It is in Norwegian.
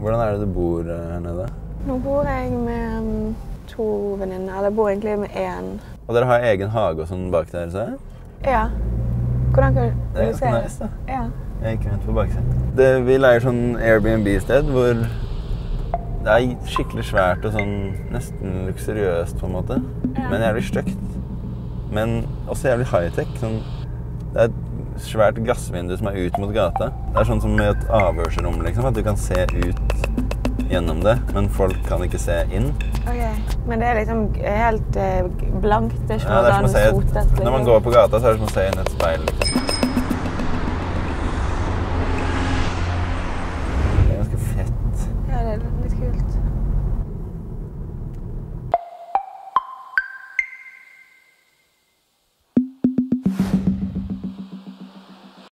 Hvordan er det du bor eh, her nede? Nå bor jeg med mm, to venninner. Eller jeg bor egentlig med én. Og dere har egen hage og sånn bak der, Så? Ja. Hvordan kan Det er du se ganske nice, da. Ja. Jeg gikk rundt på baksiden. Det, vi leier sånn Airbnb-sted hvor det er skikkelig svært og sånn nesten luksuriøst på en måte. Ja. Men jævlig stygt. Men også jævlig high-tech. Sånn, det er svært glassvindu som er ut mot gata. Det er sånn som i et avhørsrom, liksom. At du kan se ut gjennom det, men folk kan ikke se inn. Ok. Men det er liksom helt eh, blankt. Det er ikke Ja, det er som å se når man går på gata, så er det som å se inn et speil. Liksom.